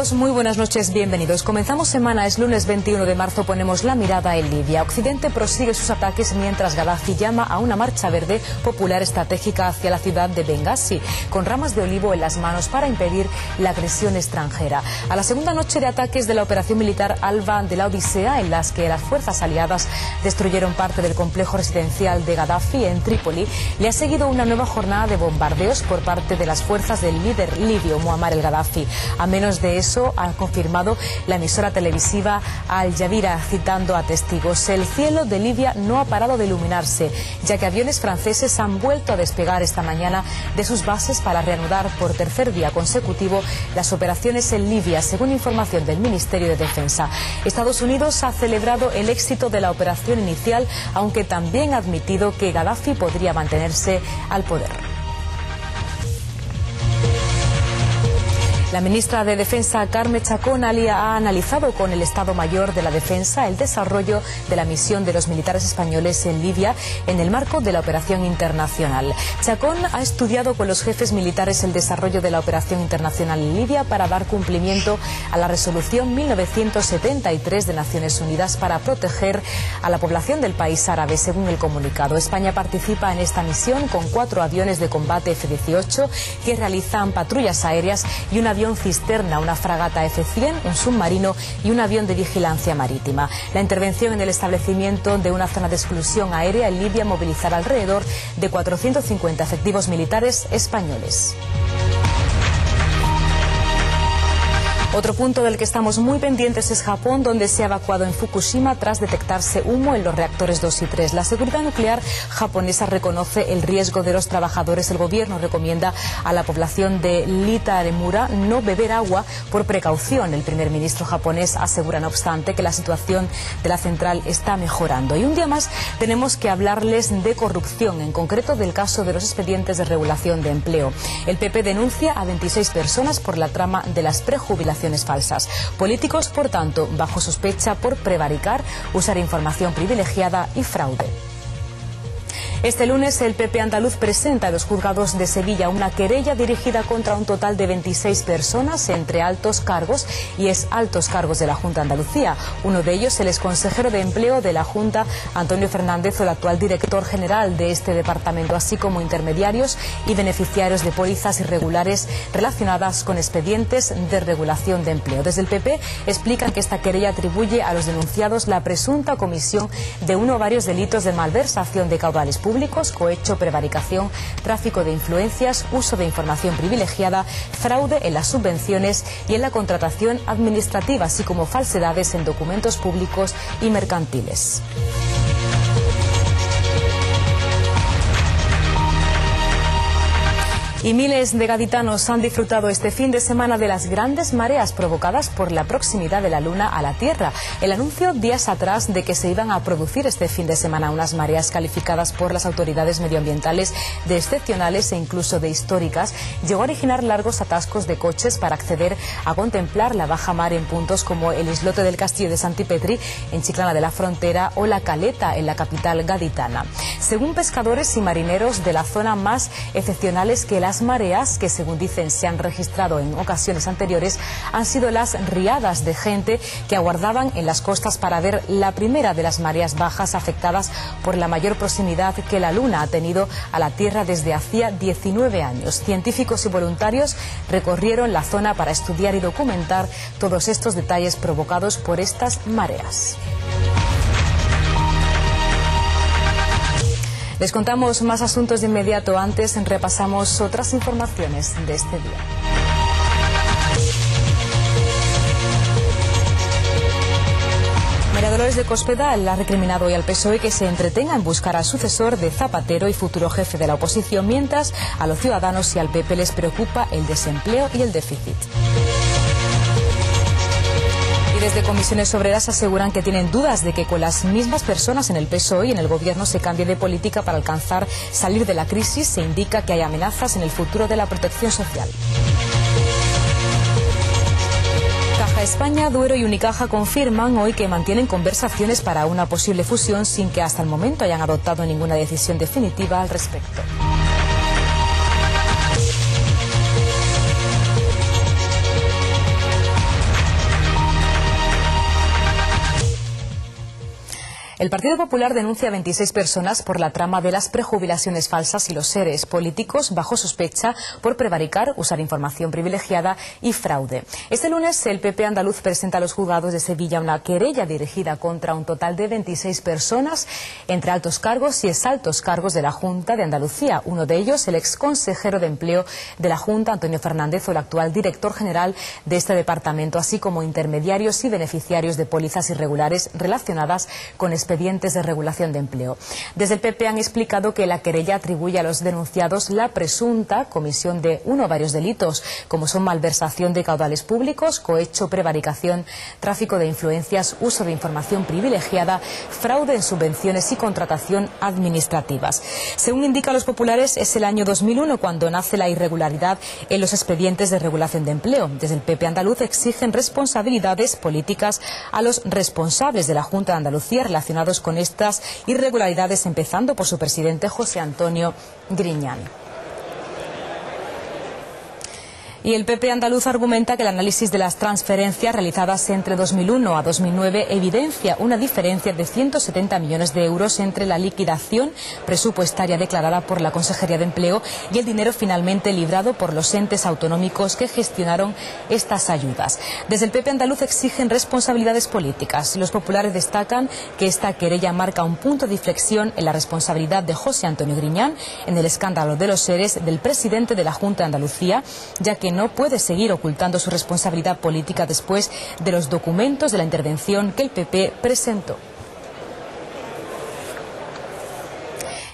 Saludos, muy buenas noches, bienvenidos. Comenzamos semana, es lunes 21 de marzo, ponemos la mirada en Libia. Occidente prosigue sus ataques mientras Gaddafi llama a una marcha verde popular estratégica hacia la ciudad de Benghazi, con ramas de olivo en las manos para impedir la agresión extranjera. A la segunda noche de ataques de la operación militar Alba de la Odisea, en las que las fuerzas aliadas destruyeron parte del complejo residencial de Gaddafi en Trípoli, le ha seguido una nueva jornada de bombardeos por parte de las fuerzas del líder libio Muammar el Gaddafi. A menos de eso ha confirmado la emisora televisiva Al Jazeera, citando a testigos. El cielo de Libia no ha parado de iluminarse, ya que aviones franceses han vuelto a despegar esta mañana de sus bases para reanudar por tercer día consecutivo las operaciones en Libia, según información del Ministerio de Defensa. Estados Unidos ha celebrado el éxito de la operación inicial, aunque también ha admitido que Gaddafi podría mantenerse al poder. La ministra de Defensa, Carmen Chacón ha analizado con el Estado Mayor de la Defensa el desarrollo de la misión de los militares españoles en Libia en el marco de la operación internacional. Chacón ha estudiado con los jefes militares el desarrollo de la operación internacional en Libia para dar cumplimiento a la resolución 1973 de Naciones Unidas para proteger a la población del país árabe, según el comunicado. España participa en esta misión con cuatro aviones de combate F-18 que realizan patrullas aéreas y una avión una fragata F-100, un submarino y un avión de vigilancia marítima. La intervención en el establecimiento de una zona de exclusión aérea en Libia movilizará alrededor de 450 efectivos militares españoles. Otro punto del que estamos muy pendientes es Japón, donde se ha evacuado en Fukushima tras detectarse humo en los reactores 2 y 3. La seguridad nuclear japonesa reconoce el riesgo de los trabajadores. El gobierno recomienda a la población de Lita-Aremura no beber agua por precaución. El primer ministro japonés asegura, no obstante, que la situación de la central está mejorando. Y un día más tenemos que hablarles de corrupción, en concreto del caso de los expedientes de regulación de empleo. El PP denuncia a 26 personas por la trama de las prejubilaciones falsas. Políticos, por tanto, bajo sospecha por prevaricar, usar información privilegiada y fraude. Este lunes el PP andaluz presenta a los juzgados de Sevilla una querella dirigida contra un total de 26 personas entre altos cargos y es altos cargos de la Junta de Andalucía. Uno de ellos el exconsejero de empleo de la Junta, Antonio Fernández, o el actual director general de este departamento, así como intermediarios y beneficiarios de pólizas irregulares relacionadas con expedientes de regulación de empleo. Desde el PP explican que esta querella atribuye a los denunciados la presunta comisión de uno o varios delitos de malversación de caudales públicos cohecho, prevaricación, tráfico de influencias, uso de información privilegiada, fraude en las subvenciones y en la contratación administrativa, así como falsedades en documentos públicos y mercantiles. Y miles de gaditanos han disfrutado este fin de semana de las grandes mareas provocadas por la proximidad de la Luna a la Tierra. El anuncio días atrás de que se iban a producir este fin de semana unas mareas calificadas por las autoridades medioambientales de excepcionales e incluso de históricas llegó a originar largos atascos de coches para acceder a contemplar la baja mar en puntos como el islote del Castillo de Santipetri en Chiclana de la Frontera o la Caleta en la capital gaditana. Según pescadores y marineros de la zona más excepcionales que la las mareas, que según dicen se han registrado en ocasiones anteriores, han sido las riadas de gente que aguardaban en las costas para ver la primera de las mareas bajas afectadas por la mayor proximidad que la Luna ha tenido a la Tierra desde hacía 19 años. Científicos y voluntarios recorrieron la zona para estudiar y documentar todos estos detalles provocados por estas mareas. Les contamos más asuntos de inmediato. Antes repasamos otras informaciones de este día. María Dolores de Cospeda ha recriminado hoy al PSOE que se entretenga en buscar al sucesor de Zapatero y futuro jefe de la oposición, mientras a los ciudadanos y al PP les preocupa el desempleo y el déficit desde comisiones obreras aseguran que tienen dudas de que con las mismas personas en el PSOE y en el gobierno se cambie de política para alcanzar salir de la crisis. Se indica que hay amenazas en el futuro de la protección social. Caja España, Duero y Unicaja confirman hoy que mantienen conversaciones para una posible fusión sin que hasta el momento hayan adoptado ninguna decisión definitiva al respecto. El Partido Popular denuncia a 26 personas por la trama de las prejubilaciones falsas y los seres políticos bajo sospecha por prevaricar, usar información privilegiada y fraude. Este lunes el PP andaluz presenta a los juzgados de Sevilla una querella dirigida contra un total de 26 personas entre altos cargos y exaltos cargos de la Junta de Andalucía. Uno de ellos, el ex consejero de empleo de la Junta, Antonio Fernández, o el actual director general de este departamento, así como intermediarios y beneficiarios de pólizas irregulares relacionadas con expedientes de regulación de empleo. Desde el PP han explicado que la querella atribuye a los denunciados la presunta comisión de uno o varios delitos, como son malversación de caudales públicos, cohecho, prevaricación, tráfico de influencias, uso de información privilegiada, fraude en subvenciones y contratación administrativas. Según indican los populares, es el año 2001 cuando nace la irregularidad en los expedientes de regulación de empleo. Desde el PP andaluz exigen responsabilidades políticas a los responsables de la Junta de Andalucía relacionados con estas irregularidades, empezando por su presidente José Antonio Griñán. Y el PP andaluz argumenta que el análisis de las transferencias realizadas entre 2001 a 2009 evidencia una diferencia de 170 millones de euros entre la liquidación presupuestaria declarada por la Consejería de Empleo y el dinero finalmente librado por los entes autonómicos que gestionaron estas ayudas. Desde el PP andaluz exigen responsabilidades políticas. Los populares destacan que esta querella marca un punto de inflexión en la responsabilidad de José Antonio Griñán en el escándalo de los seres del presidente de la Junta de Andalucía, ya que no puede seguir ocultando su responsabilidad política después de los documentos de la intervención que el PP presentó.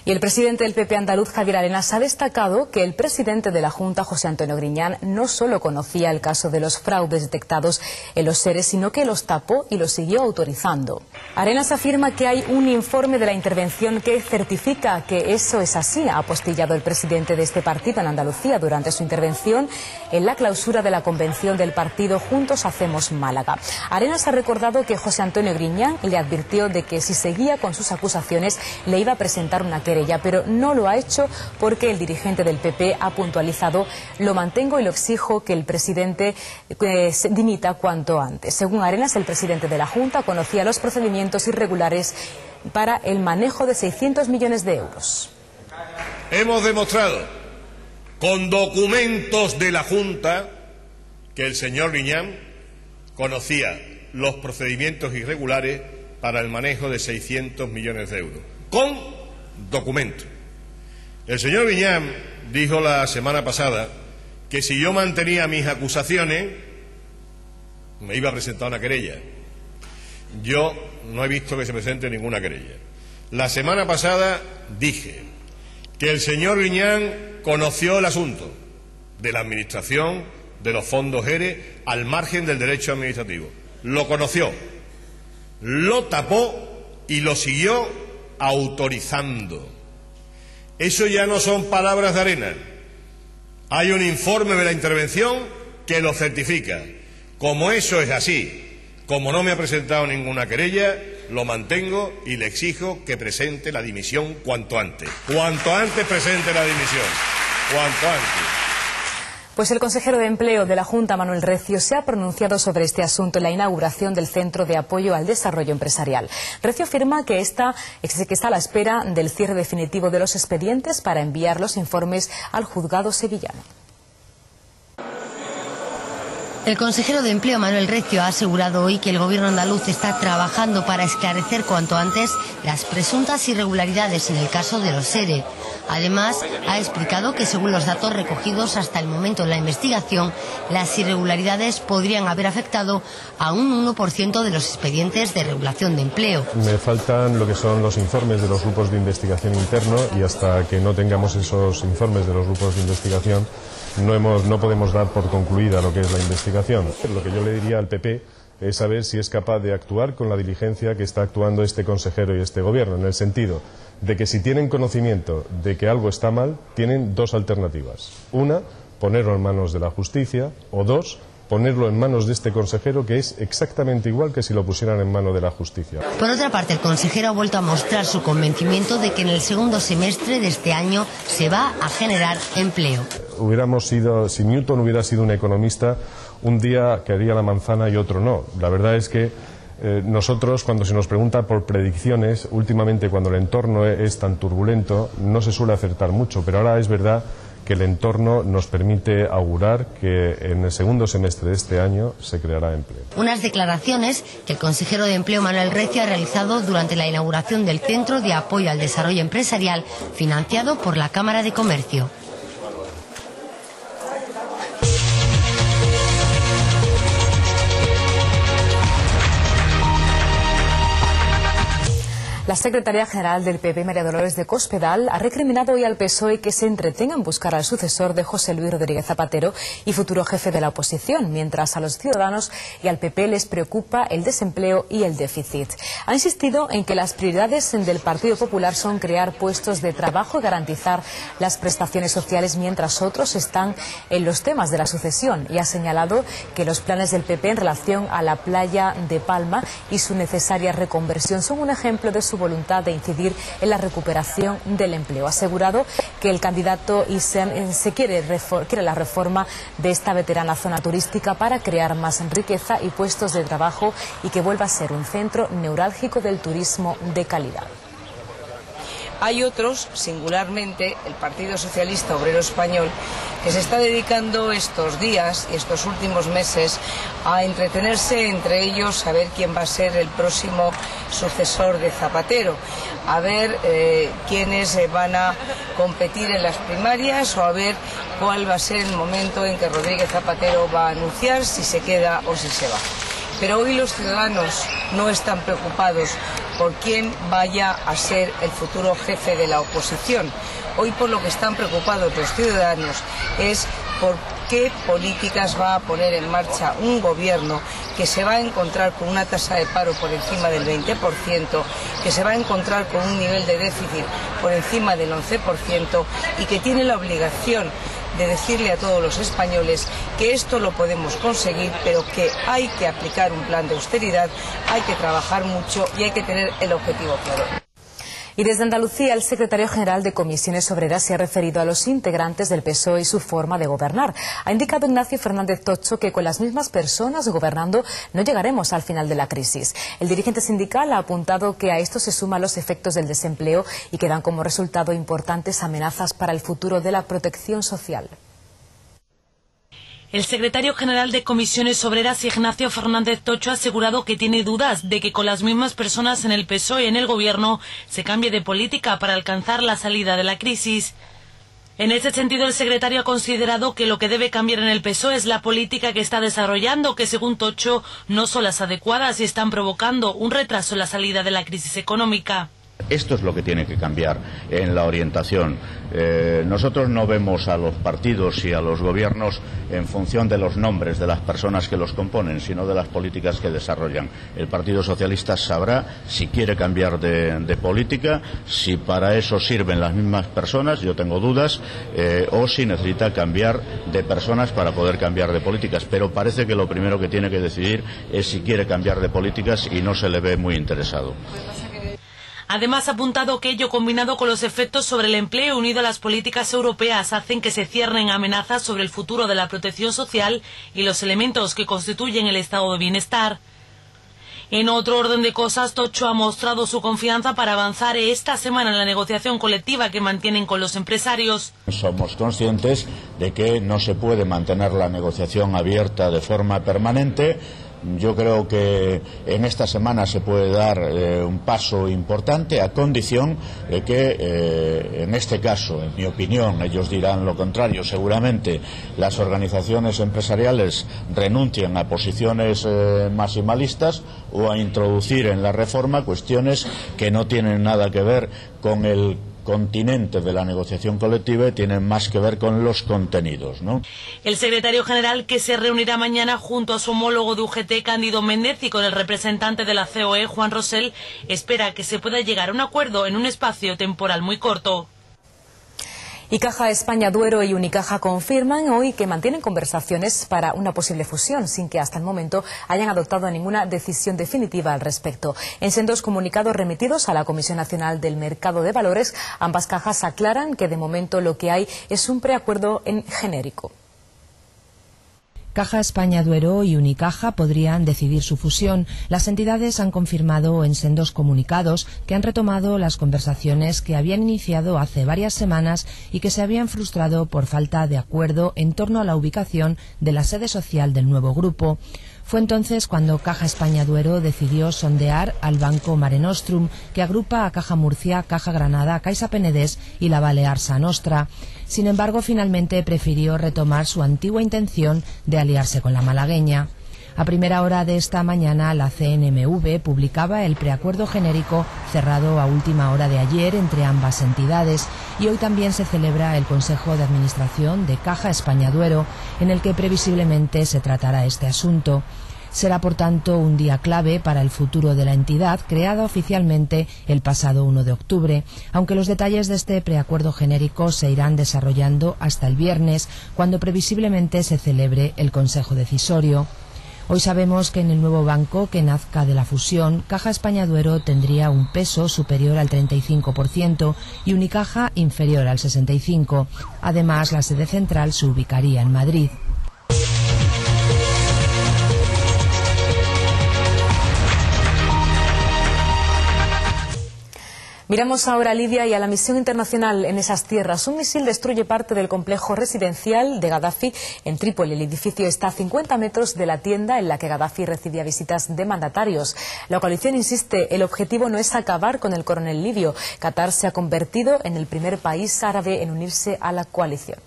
Y el presidente del PP andaluz, Javier Arenas, ha destacado que el presidente de la Junta, José Antonio Griñán, no solo conocía el caso de los fraudes detectados en los seres, sino que los tapó y los siguió autorizando. Arenas afirma que hay un informe de la intervención que certifica que eso es así, ha apostillado el presidente de este partido en Andalucía durante su intervención en la clausura de la convención del partido Juntos Hacemos Málaga. Arenas ha recordado que José Antonio Griñán le advirtió de que si seguía con sus acusaciones le iba a presentar una querella pero no lo ha hecho porque el dirigente del PP ha puntualizado lo mantengo y lo exijo que el presidente eh, dimita cuanto antes. Según Arenas, el presidente de la Junta conocía los procedimientos irregulares para el manejo de 600 millones de euros. Hemos demostrado con documentos de la Junta que el señor Liñán conocía los procedimientos irregulares para el manejo de 600 millones de euros. Documento. El señor Viñán dijo la semana pasada que si yo mantenía mis acusaciones, me iba a presentar una querella. Yo no he visto que se presente ninguna querella. La semana pasada dije que el señor Viñán conoció el asunto de la administración de los fondos ERE al margen del derecho administrativo. Lo conoció, lo tapó y lo siguió autorizando. Eso ya no son palabras de arena. Hay un informe de la intervención que lo certifica. Como eso es así, como no me ha presentado ninguna querella, lo mantengo y le exijo que presente la dimisión cuanto antes. Cuanto antes presente la dimisión. Cuanto antes. Pues el consejero de Empleo de la Junta, Manuel Recio, se ha pronunciado sobre este asunto en la inauguración del Centro de Apoyo al Desarrollo Empresarial. Recio afirma que está, que está a la espera del cierre definitivo de los expedientes para enviar los informes al juzgado sevillano. El consejero de Empleo Manuel Recio ha asegurado hoy que el gobierno andaluz está trabajando para esclarecer cuanto antes las presuntas irregularidades en el caso de los SERE. Además, ha explicado que según los datos recogidos hasta el momento de la investigación, las irregularidades podrían haber afectado a un 1% de los expedientes de regulación de empleo. Me faltan lo que son los informes de los grupos de investigación interno y hasta que no tengamos esos informes de los grupos de investigación no, hemos, no podemos dar por concluida lo que es la investigación. Lo que yo le diría al PP es saber si es capaz de actuar con la diligencia que está actuando este consejero y este gobierno, en el sentido de que si tienen conocimiento de que algo está mal, tienen dos alternativas. Una, ponerlo en manos de la justicia, o dos, ponerlo en manos de este consejero que es exactamente igual que si lo pusieran en manos de la justicia. Por otra parte, el consejero ha vuelto a mostrar su convencimiento de que en el segundo semestre de este año se va a generar empleo. Hubiéramos sido, si Newton hubiera sido un economista, un día quería la manzana y otro no. La verdad es que Eh, nosotros, cuando se nos pregunta por predicciones, últimamente cuando el entorno es tan turbulento, no se suele acertar mucho, pero ahora es verdad que el entorno nos permite augurar que en el segundo semestre de este año se creará empleo. Unas declaraciones que el consejero de Empleo Manuel Recio ha realizado durante la inauguración del Centro de Apoyo al Desarrollo Empresarial financiado por la Cámara de Comercio. La secretaria general del PP, María Dolores de Cospedal, ha recriminado hoy al PSOE que se entretenga en buscar al sucesor de José Luis Rodríguez Zapatero y futuro jefe de la oposición, mientras a los ciudadanos y al PP les preocupa el desempleo y el déficit. Ha insistido en que las prioridades del Partido Popular son crear puestos de trabajo y garantizar las prestaciones sociales, mientras otros están en los temas de la sucesión y ha señalado que los planes del PP en relación a la playa de Palma y su necesaria reconversión son un ejemplo de su voluntad de incidir en la recuperación del empleo. Asegurado que el candidato eh, se quiere, quiere la reforma de esta veterana zona turística para crear más riqueza y puestos de trabajo y que vuelva a ser un centro neurálgico del turismo de calidad. Hay otros, singularmente el Partido Socialista Obrero Español, que se está dedicando estos días y estos últimos meses a entretenerse entre ellos a ver quién va a ser el próximo sucesor de Zapatero, a ver eh, quiénes eh, van a competir en las primarias o a ver cuál va a ser el momento en que Rodríguez Zapatero va a anunciar si se queda o si se va. Pero hoy los ciudadanos no están preocupados por quién vaya a ser el futuro jefe de la oposición. Hoy por lo que están preocupados los ciudadanos es por qué políticas va a poner en marcha un gobierno que se va a encontrar con una tasa de paro por encima del 20%, que se va a encontrar con un nivel de déficit por encima del 11% y que tiene la obligación de decirle a todos los españoles que esto lo podemos conseguir, pero que hay que aplicar un plan de austeridad, hay que trabajar mucho y hay que tener el objetivo claro. Y desde Andalucía, el secretario general de Comisiones Obreras se ha referido a los integrantes del PSOE y su forma de gobernar. Ha indicado Ignacio Fernández Tocho que con las mismas personas gobernando no llegaremos al final de la crisis. El dirigente sindical ha apuntado que a esto se suman los efectos del desempleo y que dan como resultado importantes amenazas para el futuro de la protección social. El secretario general de Comisiones Obreras, Ignacio Fernández Tocho, ha asegurado que tiene dudas de que con las mismas personas en el PSOE y en el Gobierno se cambie de política para alcanzar la salida de la crisis. En ese sentido, el secretario ha considerado que lo que debe cambiar en el PSOE es la política que está desarrollando, que según Tocho no son las adecuadas y están provocando un retraso en la salida de la crisis económica. Esto es lo que tiene que cambiar en la orientación. Eh, nosotros no vemos a los partidos y a los gobiernos en función de los nombres de las personas que los componen, sino de las políticas que desarrollan. El Partido Socialista sabrá si quiere cambiar de, política, si para eso sirven las mismas personas, yo tengo dudas, eh, o si necesita cambiar de personas para poder cambiar de políticas. Pero parece que lo primero que tiene que decidir es si quiere cambiar de políticas y no se le ve muy interesado. Además, ha apuntado que ello, combinado con los efectos sobre el empleo unido a las políticas europeas, hacen que se cierren amenazas sobre el futuro de la protección social y los elementos que constituyen el estado de bienestar. En otro orden de cosas, Tocho ha mostrado su confianza para avanzar esta semana en la negociación colectiva que mantienen con los empresarios. Somos conscientes de que no se puede mantener la negociación abierta de forma permanente yo creo que en esta semana se puede dar eh, un paso importante a condición de que, eh, en este caso, en mi opinión, ellos dirán lo contrario, seguramente las organizaciones empresariales renuncien a posiciones eh, maximalistas o a introducir en la reforma cuestiones que no tienen nada que ver con el continente de la negociación colectiva tienen más que ver con los contenidos. ¿no? El secretario general, que se reunirá mañana junto a su homólogo de UGT, Cándido Méndez, y con el representante de la COE, Juan Rosell, espera que se pueda llegar a un acuerdo en un espacio temporal muy corto. Y Caja España Duero y Unicaja confirman hoy que mantienen conversaciones para una posible fusión, sin que hasta el momento hayan adoptado ninguna decisión definitiva al respecto. En sendos comunicados remitidos a la Comisión Nacional del Mercado de Valores, ambas cajas aclaran que de momento lo que hay es un preacuerdo en genérico. Caja España Duero y Unicaja podrían decidir su fusión. Las entidades han confirmado en sendos comunicados que han retomado las conversaciones que habían iniciado hace varias semanas y que se habían frustrado por falta de acuerdo en torno a la ubicación de la sede social del nuevo grupo. Fue entonces cuando Caja España Duero decidió sondear al banco Mare Nostrum, que agrupa a Caja Murcia, Caja Granada, Caixa Penedés y la Balear Nostra. Sin embargo, finalmente prefirió retomar su antigua intención de aliarse con la malagueña. A primera hora de esta mañana, la CNMV publicaba el preacuerdo genérico cerrado a última hora de ayer entre ambas entidades y hoy también se celebra el Consejo de Administración de Caja España Duero, en el que previsiblemente se tratará este asunto. Será, por tanto, un día clave para el futuro de la entidad, creada oficialmente el pasado 1 de octubre, aunque los detalles de este preacuerdo genérico se irán desarrollando hasta el viernes, cuando previsiblemente se celebre el Consejo Decisorio. Hoy sabemos que en el nuevo banco que nazca de la fusión, Caja España Duero tendría un peso superior al 35% y Unicaja inferior al 65%. Además, la sede central se ubicaría en Madrid. Miramos ahora a Libia y a la misión internacional en esas tierras. Un misil destruye parte del complejo residencial de Gaddafi en Trípoli. El edificio está a 50 metros de la tienda en la que Gaddafi recibía visitas de mandatarios. La coalición insiste, el objetivo no es acabar con el coronel libio. Qatar se ha convertido en el primer país árabe en unirse a la coalición.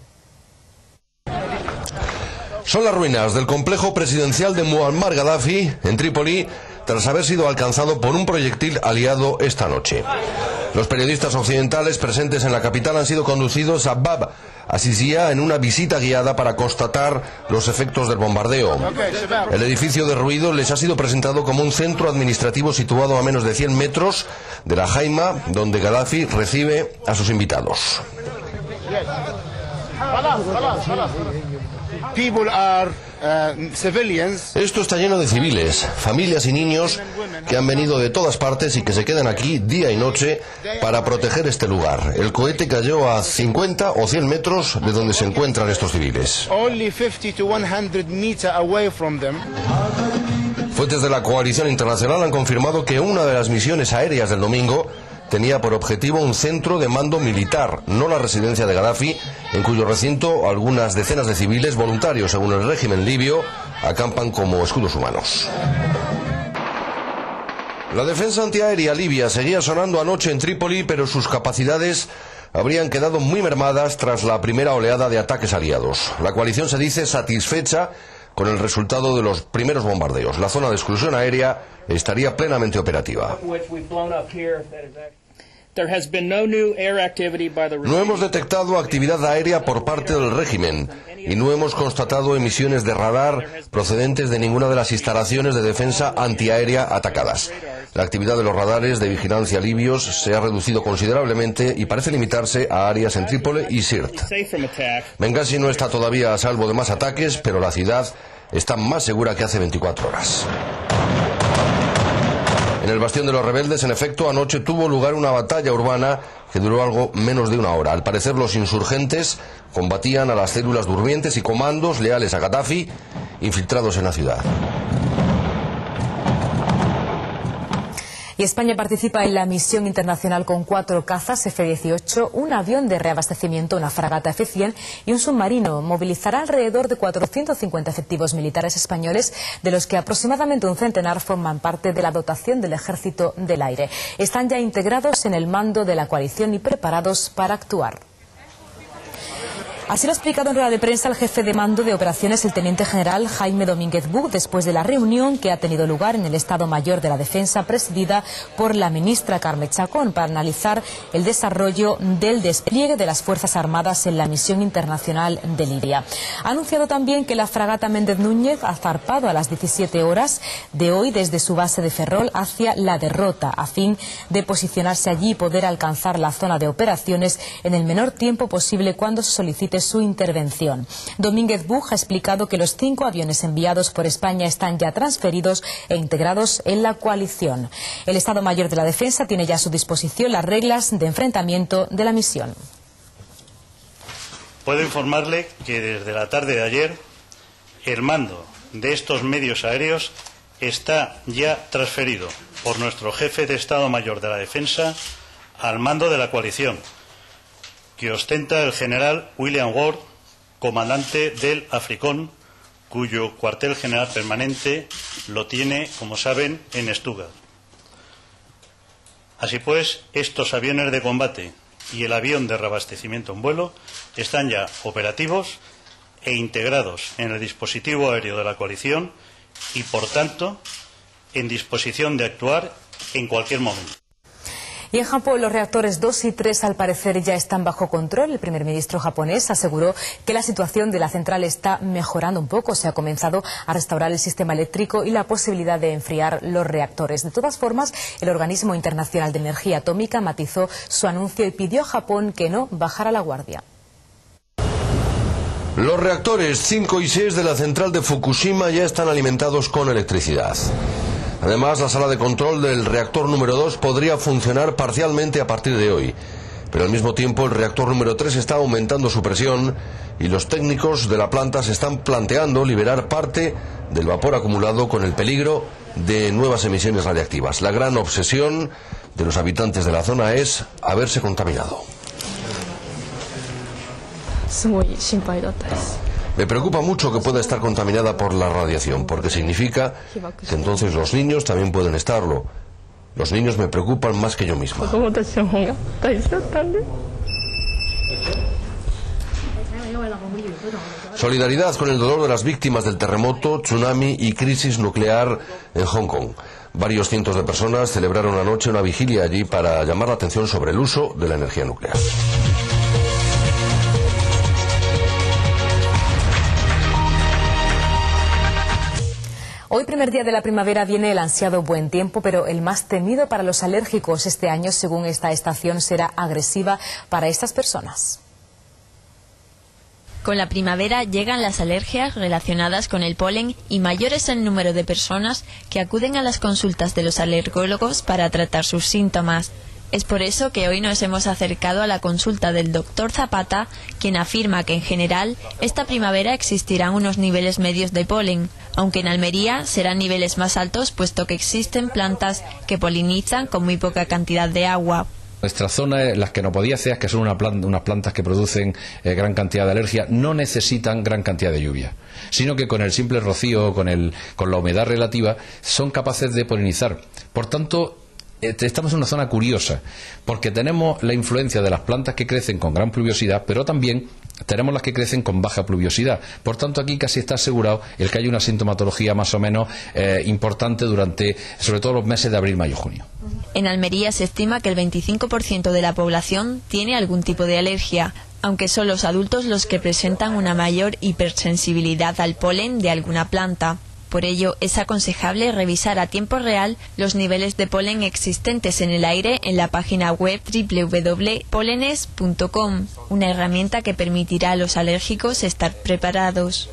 Son las ruinas del complejo presidencial de Muammar Gaddafi en Trípoli tras haber sido alcanzado por un proyectil aliado esta noche. Los periodistas occidentales presentes en la capital han sido conducidos a Bab, Asisía, en una visita guiada para constatar los efectos del bombardeo. El edificio derruido les ha sido presentado como un centro administrativo situado a menos de 100 metros de la Jaima, donde Gaddafi recibe a sus invitados. Uh, Esto está lleno de civiles, familias y niños que han venido de todas partes y que se quedan aquí día y noche para proteger este lugar. El cohete cayó a 50 o 100 metros de donde se encuentran estos civiles. Fuentes de la coalición internacional han confirmado que una de las misiones aéreas del domingo tenía por objetivo un centro de mando militar, no la residencia de Gaddafi, en cuyo recinto algunas decenas de civiles voluntarios, según el régimen libio, acampan como escudos humanos. La defensa antiaérea libia seguía sonando anoche en Trípoli, pero sus capacidades habrían quedado muy mermadas tras la primera oleada de ataques aliados. La coalición se dice satisfecha con el resultado de los primeros bombardeos. La zona de exclusión aérea estaría plenamente operativa. No hemos detectado actividad aérea por parte del régimen y no hemos constatado emisiones de radar procedentes de ninguna de las instalaciones de defensa antiaérea atacadas. La actividad de los radares de vigilancia libios se ha reducido considerablemente y parece limitarse a áreas en Trípoli y Sirt. Benghazi no está todavía a salvo de más ataques, pero la ciudad está más segura que hace 24 horas. En el Bastión de los Rebeldes, en efecto, anoche tuvo lugar una batalla urbana que duró algo menos de una hora. Al parecer, los insurgentes combatían a las células durmientes y comandos leales a Gaddafi infiltrados en la ciudad. Y España participa en la misión internacional con cuatro cazas F-18, un avión de reabastecimiento, una fragata F-100 y un submarino. Movilizará alrededor de 450 efectivos militares españoles, de los que aproximadamente un centenar forman parte de la dotación del Ejército del Aire. Están ya integrados en el mando de la coalición y preparados para actuar. Así lo ha explicado en rueda de prensa el jefe de mando de operaciones, el teniente general Jaime Domínguez Bú, después de la reunión que ha tenido lugar en el Estado Mayor de la Defensa, presidida por la ministra Carmen Chacón, para analizar el desarrollo del despliegue de las Fuerzas Armadas en la misión internacional de Libia. Ha anunciado también que la fragata Méndez Núñez ha zarpado a las 17 horas de hoy desde su base de Ferrol hacia la derrota, a fin de posicionarse allí y poder alcanzar la zona de operaciones en el menor tiempo posible cuando se solicite su intervención. Domínguez Buj ha explicado que los cinco aviones enviados por España están ya transferidos e integrados en la coalición. El Estado Mayor de la Defensa tiene ya a su disposición las reglas de enfrentamiento de la misión. Puedo informarle que desde la tarde de ayer el mando de estos medios aéreos está ya transferido por nuestro jefe de Estado Mayor de la Defensa al mando de la coalición, que ostenta el general William Ward, comandante del Africón, cuyo cuartel general permanente lo tiene, como saben, en Stuttgart. Así pues, estos aviones de combate y el avión de reabastecimiento en vuelo están ya operativos e integrados en el dispositivo aéreo de la coalición y, por tanto, en disposición de actuar en cualquier momento. Y en Japón los reactores 2 y 3 al parecer ya están bajo control. El primer ministro japonés aseguró que la situación de la central está mejorando un poco. Se ha comenzado a restaurar el sistema eléctrico y la posibilidad de enfriar los reactores. De todas formas, el Organismo Internacional de Energía Atómica matizó su anuncio y pidió a Japón que no bajara la guardia. Los reactores 5 y 6 de la central de Fukushima ya están alimentados con electricidad. Además, la sala de control del reactor número 2 podría funcionar parcialmente a partir de hoy. Pero al mismo tiempo el reactor número 3 está aumentando su presión y los técnicos de la planta se están planteando liberar parte del vapor acumulado con el peligro de nuevas emisiones radiactivas. La gran obsesión de los habitantes de la zona es haberse contaminado. Me preocupa mucho que pueda estar contaminada por la radiación, porque significa que entonces los niños también pueden estarlo. Los niños me preocupan más que yo misma. Solidaridad con el dolor de las víctimas del terremoto, tsunami y crisis nuclear en Hong Kong. Varios cientos de personas celebraron anoche una vigilia allí para llamar la atención sobre el uso de la energía nuclear. Hoy, primer día de la primavera, viene el ansiado buen tiempo, pero el más temido para los alérgicos este año, según esta estación, será agresiva para estas personas. Con la primavera llegan las alergias relacionadas con el polen y mayor es el número de personas que acuden a las consultas de los alergólogos para tratar sus síntomas. Es por eso que hoy nos hemos acercado a la consulta del doctor Zapata, quien afirma que en general esta primavera existirán unos niveles medios de polen, aunque en Almería serán niveles más altos puesto que existen plantas que polinizan con muy poca cantidad de agua. Nuestra zona, las que no podía hacer, que son unas plantas que producen eh, gran cantidad de alergia, no necesitan gran cantidad de lluvia, sino que con el simple rocío, con, el, con la humedad relativa, son capaces de polinizar. Por tanto, eh, estamos en una zona curiosa, porque tenemos la influencia de las plantas que crecen con gran pluviosidad, pero también tenemos las que crecen con baja pluviosidad. Por tanto, aquí casi está asegurado el que hay una sintomatología más o menos eh, importante durante, sobre todo los meses de abril, mayo, junio. En Almería se estima que el 25% de la población tiene algún tipo de alergia, aunque son los adultos los que presentan una mayor hipersensibilidad al polen de alguna planta. Por ello, es aconsejable revisar a tiempo real los niveles de polen existentes en el aire en la página web www.polenes.com, una herramienta que permitirá a los alérgicos estar preparados.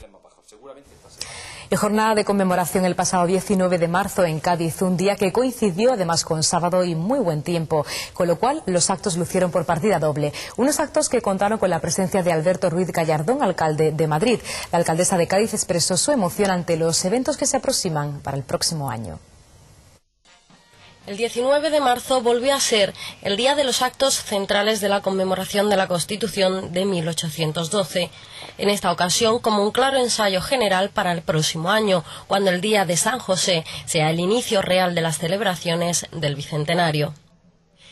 Y jornada de conmemoración el pasado 19 de marzo en Cádiz, un día que coincidió además con sábado y muy buen tiempo, con lo cual los actos lucieron por partida doble. Unos actos que contaron con la presencia de Alberto Ruiz Gallardón, alcalde de Madrid. La alcaldesa de Cádiz expresó su emoción ante los eventos que se aproximan para el próximo año. El 19 de marzo volvió a ser el día de los actos centrales de la conmemoración de la Constitución de 1812. En esta ocasión, como un claro ensayo general para el próximo año, cuando el día de San José sea el inicio real de las celebraciones del Bicentenario.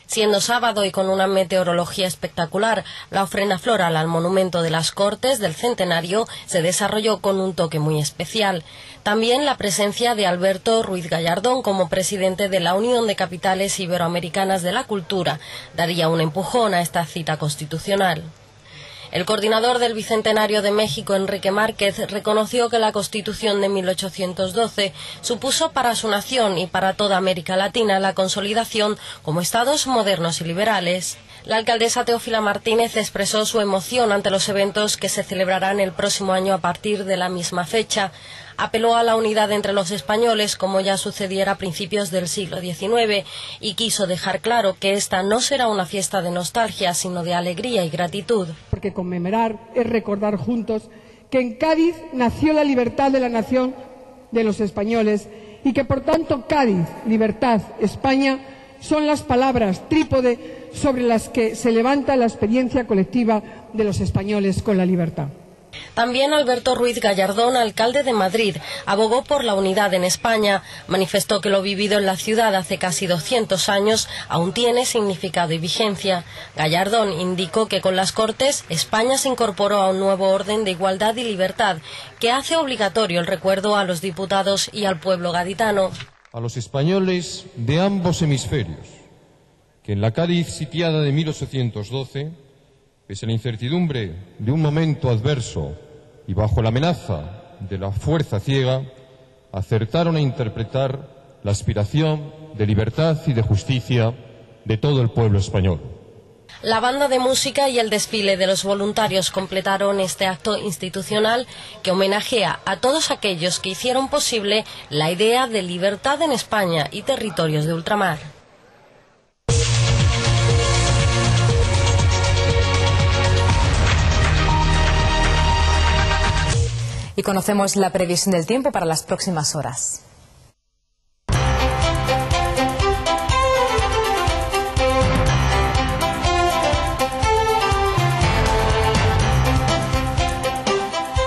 Siendo sábado y con una meteorología espectacular, la ofrenda floral al monumento de las Cortes del Centenario se desarrolló con un toque muy especial. También la presencia de Alberto Ruiz Gallardón como presidente de la Unión de Capitales Iberoamericanas de la Cultura daría un empujón a esta cita constitucional. El coordinador del Bicentenario de México, Enrique Márquez, reconoció que la Constitución de 1812 supuso para su nación y para toda América Latina la consolidación como estados modernos y liberales. La alcaldesa Teófila Martínez expresó su emoción ante los eventos que se celebrarán el próximo año a partir de la misma fecha apeló a la unidad entre los españoles como ya sucediera a principios del siglo XIX y quiso dejar claro que esta no será una fiesta de nostalgia, sino de alegría y gratitud. Porque conmemorar es recordar juntos que en Cádiz nació la libertad de la nación de los españoles y que por tanto Cádiz, libertad, España son las palabras trípode sobre las que se levanta la experiencia colectiva de los españoles con la libertad. También Alberto Ruiz Gallardón, alcalde de Madrid, abogó por la unidad en España. Manifestó que lo vivido en la ciudad hace casi 200 años aún tiene significado y vigencia. Gallardón indicó que con las Cortes España se incorporó a un nuevo orden de igualdad y libertad que hace obligatorio el recuerdo a los diputados y al pueblo gaditano. A los españoles de ambos hemisferios, que en la Cádiz sitiada de 1812, pese a la incertidumbre de un momento adverso y bajo la amenaza de la fuerza ciega, acertaron a interpretar la aspiración de libertad y de justicia de todo el pueblo español. La banda de música y el desfile de los voluntarios completaron este acto institucional que homenajea a todos aquellos que hicieron posible la idea de libertad en España y territorios de ultramar. Y conocemos la previsión del tiempo para las próximas horas.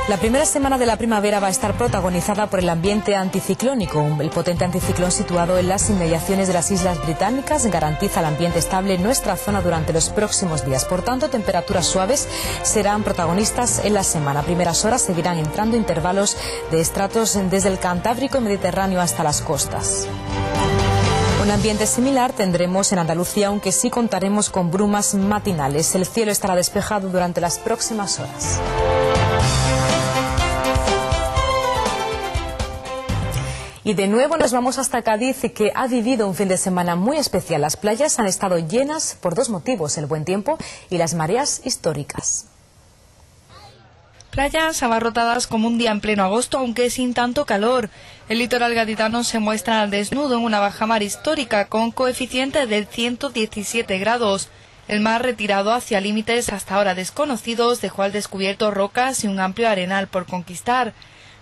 La primera semana de la primavera va a estar protagonizada por el ambiente anticiclónico. El potente anticiclón situado en las inmediaciones de las Islas Británicas garantiza el ambiente estable en nuestra zona durante los próximos días. Por tanto, temperaturas suaves serán protagonistas en la semana. A primeras horas seguirán entrando intervalos de estratos desde el Cantábrico y Mediterráneo hasta las costas. Un ambiente similar tendremos en Andalucía, aunque sí contaremos con brumas matinales. El cielo estará despejado durante las próximas horas. Y de nuevo nos vamos hasta Cádiz, que ha vivido un fin de semana muy especial. Las playas han estado llenas por dos motivos, el buen tiempo y las mareas históricas. Playas abarrotadas como un día en pleno agosto, aunque sin tanto calor. El litoral gaditano se muestra al desnudo en una bajamar histórica con coeficiente de 117 grados. El mar retirado hacia límites hasta ahora desconocidos dejó al descubierto rocas y un amplio arenal por conquistar.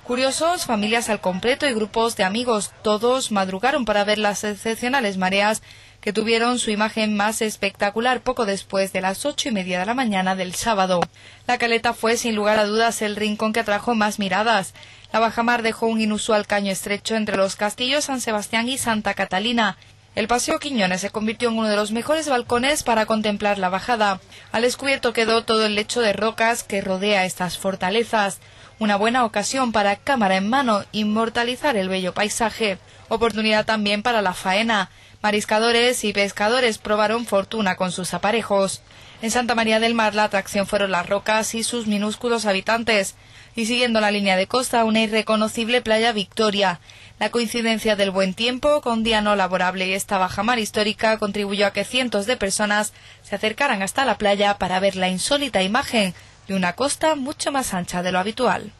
Curiosos, familias al completo y grupos de amigos, todos madrugaron para ver las excepcionales mareas que tuvieron su imagen más espectacular poco después de las ocho y media de la mañana del sábado. La caleta fue sin lugar a dudas el rincón que atrajo más miradas. La bajamar dejó un inusual caño estrecho entre los castillos San Sebastián y Santa Catalina. El Paseo Quiñones se convirtió en uno de los mejores balcones para contemplar la bajada. Al descubierto quedó todo el lecho de rocas que rodea estas fortalezas una buena ocasión para cámara en mano inmortalizar el bello paisaje, oportunidad también para la faena. Mariscadores y pescadores probaron fortuna con sus aparejos. En Santa María del Mar la atracción fueron las rocas y sus minúsculos habitantes, y siguiendo la línea de costa una irreconocible playa Victoria. La coincidencia del buen tiempo con día no laborable y esta bajamar histórica contribuyó a que cientos de personas se acercaran hasta la playa para ver la insólita imagen de una costa mucho más ancha de lo habitual.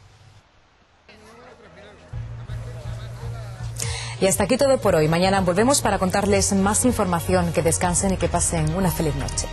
Y hasta aquí todo por hoy. Mañana volvemos para contarles más información. Que descansen y que pasen una feliz noche.